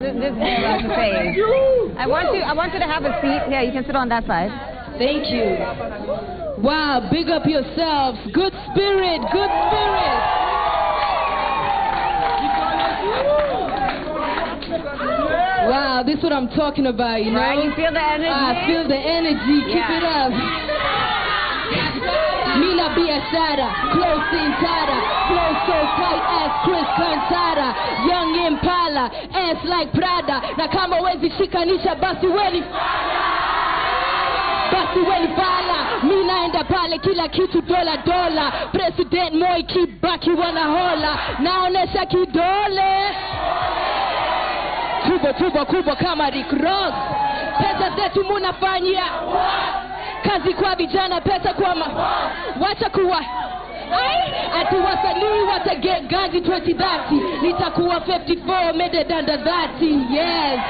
This, this is about fade. I want you. I want you to have a seat. Yeah, you can sit on that side. Thank you. Wow, big up yourselves. Good spirit, good spirit. Wow, this is what I'm talking about, you know? Right? You feel the energy? I feel the energy. Keep Yeah. it up. Biashara, flow sintara flow so tight as Chris Cantara young Impala, ass like Prada, na kama wezi shikanisha basi weni basi weni bala mi naenda pale kila kitu dola dola, President Moi Kibaki wanahola, naonesha kidole. Kubwa kubwa kubwa kama Rick Ross, pesa zetu munafanyia kazi kwa vijana, pesa kwa ma... wacha kuwa ati wasanii watage ganji 2030 nitakuwa 54 mede danda 30 yes.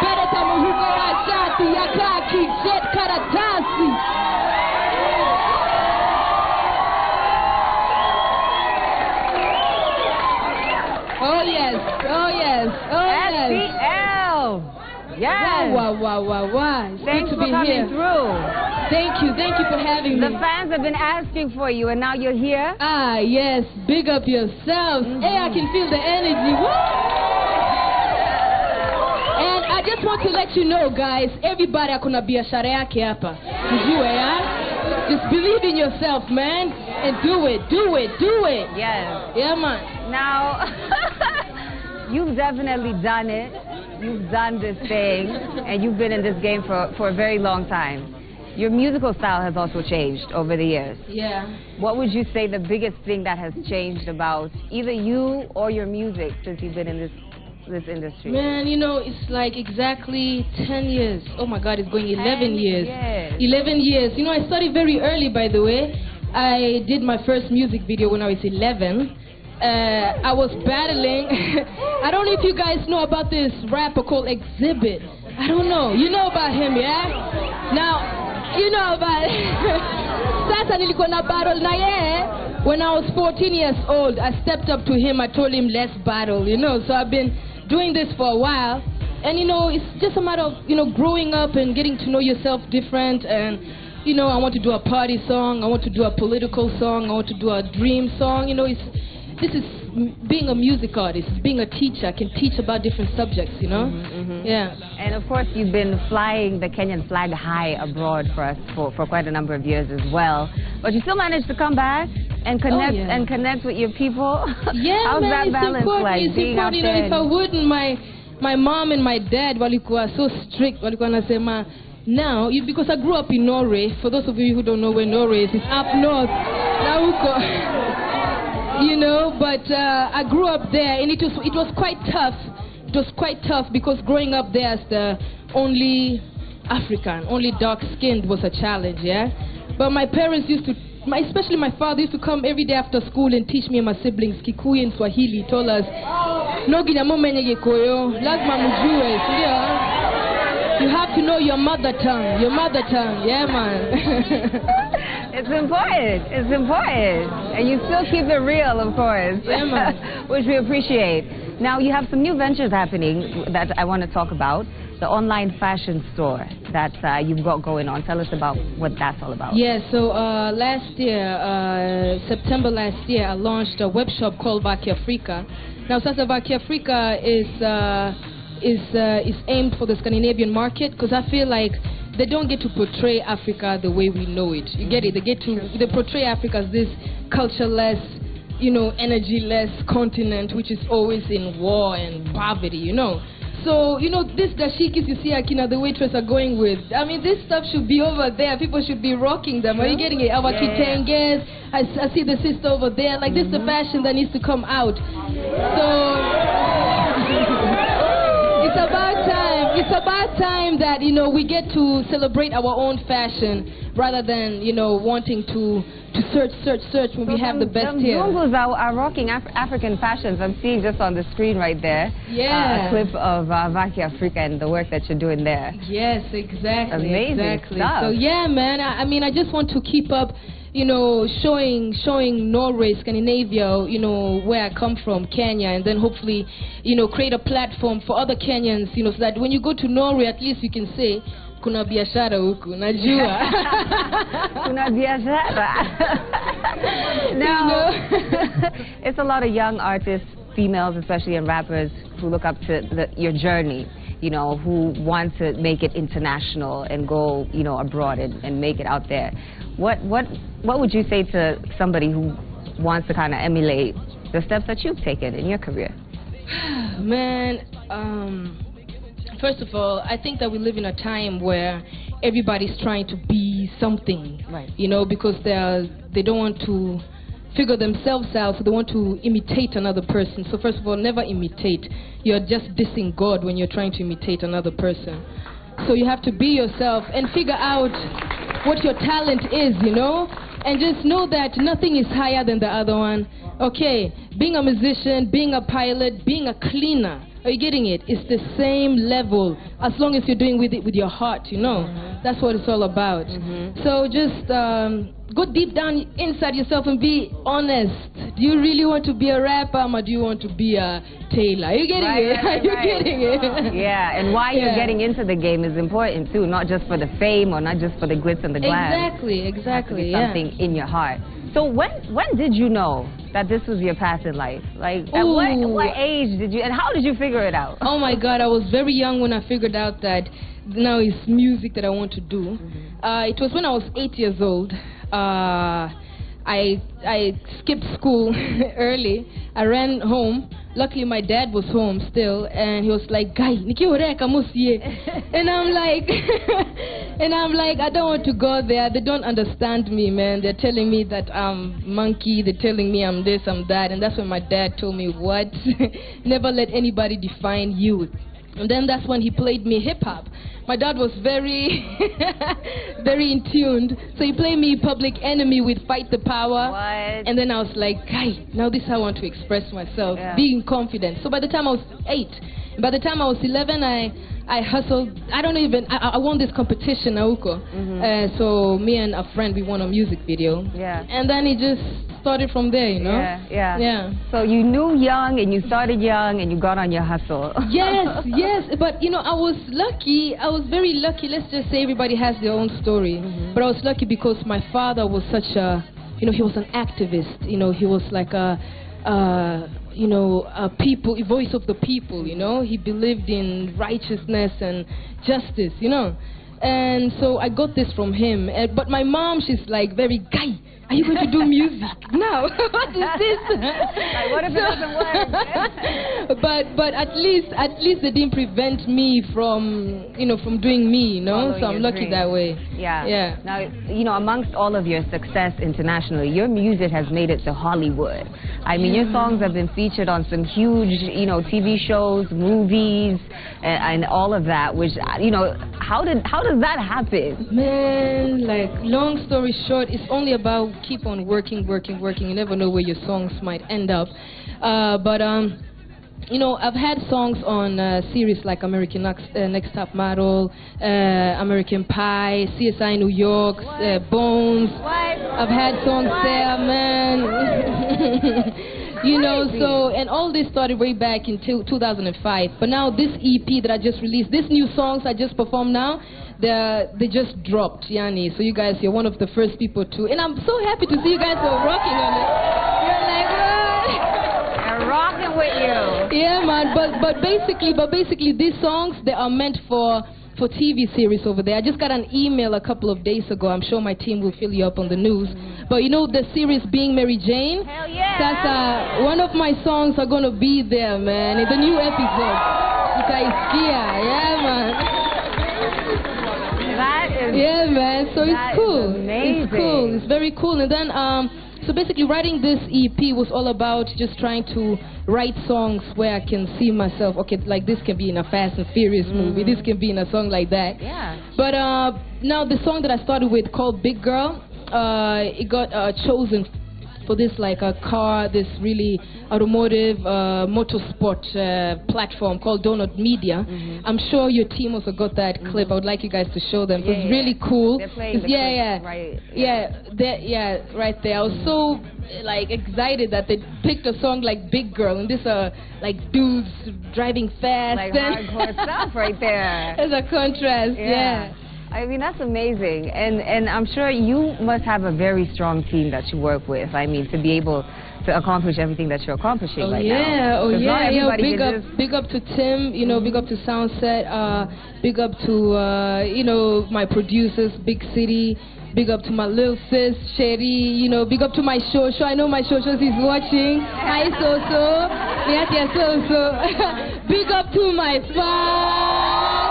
Pereta muhuko wa shati ya kaki jet karatasi. Oh yes. Oh yes. Oh yes. STL. Yes. wow wow wow wow it's Thanks for be coming here through. Thank you thank you for having me. The fans have been asking for you, and now you're here. Ah, yes. Big up yourselves. Hey, I can feel the energy. Woo! And I just want to let you know, guys, everybody akuna biashara yake hapa. Mjue, ya? Just believe in yourself, man. And do it, do it, do it. Yes. Yeah, man. Now, you've definitely done it. You've done this thing, and you've been in this game for, for a very long time. Your musical style has also changed over the years. Yeah. What would you say the biggest thing that has changed about either you or your music since you've been in this this industry? Man, you know, it's like exactly 10 years. Oh my God, it's going 11 10 years. years. 11 years. You know, I started very early, by the way. I did my first music video when I was 11. Uh, I was battling. I don't know if you guys know about this rapper called Exhibit. I don't know. You know about him, yeah? Now, you know about Sasa nilikuwa na battle na when I was 14 years old. I stepped up to him. I told him let's battle, you know. So I've been doing this for a while. And you know, it's just a matter of, you know, growing up and getting to know yourself different and you know, I want to do a party song, I want to do a political song, I want to do a dream song. You know, it's this is being a music artist, being a teacher. I can teach about different subjects, you know? Mm-hmm, mm-hmm. Yeah. And of course, you've been flying the Kenyan flag high abroad for us for, for quite a number of years as well. But you still managed to come back and oh, connect yeah. and connect with your people. Yeah, How's man, that it's balance important. like? It's being important. You know, if I wouldn't, my my mom and my dad walikuwa so strict. Walikuwa nasema now, you, because I grew up in Norway. For those of you who don't know where Norway is, it's up north. you know, but uh, I grew up there, and it was it was quite tough. It was quite tough because growing up there as the only African, only dark skinned was a challenge, yeah. But my parents used to, my, especially my father used to come every day after school and teach me and my siblings Kikuyu and Swahili. He told us, nogi na mumenye gikoyo, lazima mjue? You have to know your mother tongue, your mother tongue, yeah man. It's important. It's important. And you still keep it real, of course. Yeah. Which we appreciate. Now, you have some new ventures happening that I want to talk about. The online fashion store that uh, you've got going on. Tell us about what that's all about. Yeah, so uh, last year, uh, September last year, I launched a web shop called Vaki Africa. Now, Sasa Vaki Africa is, uh, is, uh, is aimed for the Scandinavian market because I feel like they don't get to portray Africa the way we know it. You get it? They get to, they portray Africa as this cultureless, you know, energyless continent which is always in war and poverty, you know. So, you know, these dashikis you see Akina, the waitress are going with, I mean, this stuff should be over there. People should be rocking them. Are you getting it? Our Yeah. kitenges, I see the sister over there. Like, this is the mm-hmm. fashion that needs to come out. So, it's about time. It's about time that, you know, we get to celebrate our own fashion rather than, you know, wanting to, to search, search, search when we have the best here. Zungus are, are rocking Af- African fashions. I'm seeing just on the screen right there. Yeah. Uh, a clip of uh, Vaki Africa and the work that you're doing there. Yes, exactly. Amazing exactly. stuff. So yeah, man. I, I mean, I just want to keep up you know, showing showing Norway, Scandinavia, you know, where I come from, Kenya, and then hopefully, you know, create a platform for other Kenyans, you know, so that when you go to Norway, at least you can say kuna biashara huku najua. Kuna biashara. Now it's a lot of young artists females especially and rappers who look up to the, your journey you know who want to make it international and go you know abroad and, and make it out there what what what would you say to somebody who wants to kind of emulate the steps that you've taken in your career man um first of all, I think that we live in a time where everybody's trying to be something. Right. You know, because they they don't want to figure themselves out, so they want to imitate another person. So first of all, never imitate. You're just dissing God when you're trying to imitate another person. So you have to be yourself and figure out what your talent is, you know? And just know that nothing is higher than the other one. Okay, being a musician, being a pilot, being a cleaner, are you getting it? It's the same level as long as you're doing with it with your heart, you know. Mm-hmm. That's what it's all about. Mm-hmm. So just um, go deep down inside yourself and be honest. Do you really want to be a rapper or do you want to be a tailor? Are you getting right, it? Right, Are you getting it? yeah, and why yeah. you're getting into the game is important too, not just for the fame or not just for the glitz and the glam. Exactly, exactly. something yeah. in your heart. So when when did you know that this was your path in life? Like at what, what age did you and how did you figure it out? Oh my God, I was very young when I figured out that now it's music that I want to do. Mm-hmm. Uh, it was when I was eight years old. Uh, I I skipped school early. I ran home. Luckily, my dad was home still, and he was like, "Guy, nikioreka musie," and I'm like, and I'm like, I don't want to go there. They don't understand me, man. They're telling me that I'm monkey. They're telling me I'm this, I'm that, and that's when my dad told me, "What? Never let anybody define you." And then that's when he played me hip hop. My dad was very, very in tuned. So he played me Public Enemy with Fight the Power. What? And then I was like, Guy, now this is how I want to express myself, yeah. being confident. So by the time I was eight, by the time I was 11, I, I hustled. I don't even, I, I won this competition, Nauko. Mm-hmm. Uh, so me and a friend, we won a music video. Yeah. And then it just started from there, you know? Yeah, yeah. Yeah. So you knew young and you started young and you got on your hustle. yes, yes. But, you know, I was lucky. I was very lucky. Let's just say everybody has their own story. Mm-hmm. But I was lucky because my father was such a, you know, he was an activist. You know, he was like a, uh, you know, a people, a voice of the people, you know? He believed in righteousness and justice, you know? And so I got this from him. Uh, but my mom, she's like very guy. Are you going to do music? no. what is this? like, what if it doesn't work? but but at least at least they didn't prevent me from you know from doing me. You know, Following so I'm lucky dream. that way. Yeah. Yeah. Now, you know, amongst all of your success internationally, your music has made it to Hollywood. I mean, your songs have been featured on some huge, you know, TV shows, movies, and, and all of that. Which, you know, how did how does that happen? Man, like long story short, it's only about keep on working, working, working. You never know where your songs might end up. Uh, but um, you know, I've had songs on uh, series like American Next, uh, Next Top Model, uh, American Pie, CSI New York, uh, Bones. I've had songs there, man. you know, so and all this started way back in two, 2005. But now this EP that I just released, these new songs I just performed now, they they just dropped, Yani. So you guys, you're one of the first people to, and I'm so happy to see you guys are rocking on it. Rocking with you. Yeah, man. But but basically, but basically, these songs they are meant for for TV series over there. I just got an email a couple of days ago. I'm sure my team will fill you up on the news. But you know the series being Mary Jane. Hell yeah. That's uh, one of my songs are gonna be there, man. In the new episode. Utaisikia, yeah, man. That is. Yeah, man. So it's cool. amazing. It's cool. It's very cool. And then, um, so basically, writing this EP was all about just trying to write songs where I can see myself. Okay, like this can be in a Fast and Furious movie. This can be in a song like that. Yeah. But uh, now the song that I started with called Big Girl, uh, it got uh, chosen for this like a car, this really automotive uh, motorsport uh, platform called Donut Media. Mm-hmm. I'm sure your team also got that clip. I would like you guys to show them. Yeah, it's yeah. really cool. Yeah, yeah, right- yeah, there- yeah, right there. I was so like excited that they picked a song like Big Girl, and this are like dudes driving fast. Like hardcore stuff right there. As a contrast, yeah. I mean, that's amazing. And, and I'm sure you must have a very strong team that you work with. I mean, to be able to accomplish everything that you're accomplishing Oh right yeah, now. oh yeah, yeah. Big up, big up to Tim. You know, big up to Soundset. Uh, big up to uh, you know my producers, Big City. Big up to my little sis, Sherry. You know, big up to my show. Show. I know my show. Shows is watching. Hi, so so. Yes, yes, so so. big up to my fans.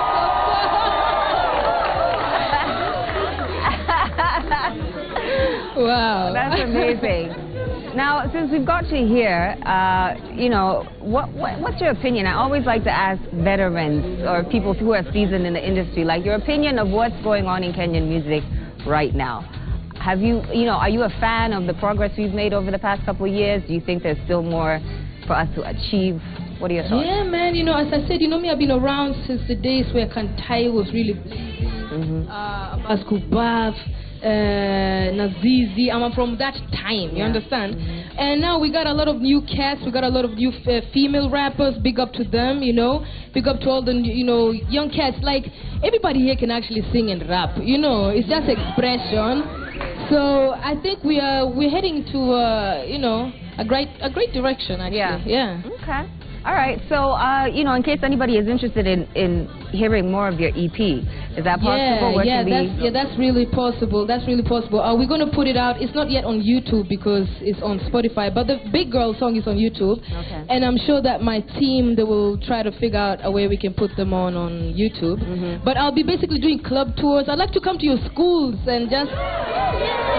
That's amazing. Now, since we've got you here, uh, you know, what, what, what's your opinion? I always like to ask veterans or people who are seasoned in the industry, like your opinion of what's going on in Kenyan music right now. Have you, you know, are you a fan of the progress we've made over the past couple of years? Do you think there's still more for us to achieve? What are your thoughts? Yeah, man. You know, as I said, you know me. I've been around since the days where Kantai was really big. Mhm. Uh, Abbas Kubaff, uh, Nazizi. I'm from that time. You Yeah. understand? And now we got a lot of new cats. We got a lot of new f- female rappers. Big up to them. You know, big up to all the you know young cats. Like everybody here can actually sing and rap. You know, it's just expression. So I think we are we're heading to uh, you know a great a great direction actually. Yeah. Yeah. Okay. All right. So, uh, you know, in case anybody is interested in, in hearing more of your EP, is that possible? Yeah, Where yeah, we- that's, yeah, that's really possible. That's really possible. Uh, we're going to put it out. It's not yet on YouTube because it's on Spotify, but the Big Girl song is on YouTube. Okay. And I'm sure that my team, they will try to figure out a way we can put them on on YouTube. Mhm. But I'll be basically doing club tours. I'd like to come to your schools and just,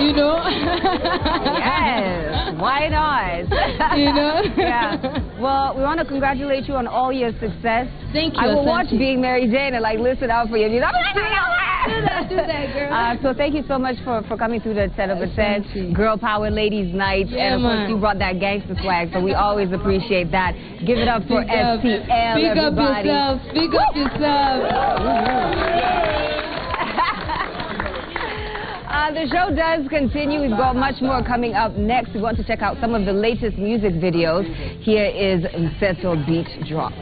you know. Yes, why not? You know? yeah. Well, we want to congratulate you on all your success. Thank you. I will watch Being Mary Jane and like listen out for you. You know, Do that, do that, girl. Uh, so thank you so much for, for coming through the 10 over 10 Asante. Girl Power Ladies Night. Yeah, and of course, you brought that gangster swag, so we always appreciate that. Give it up for Big up. STL, Big up yourself. Speak up yourself. Uh, the show does continue. We've got much more coming up next. We want to check out some of the latest music videos. Here is Mseto Beat Drop.